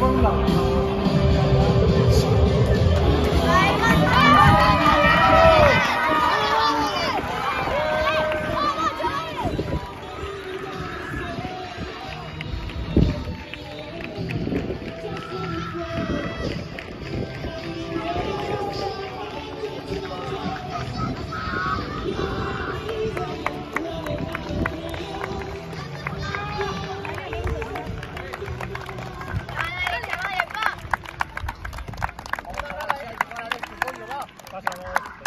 风浪 Pakai.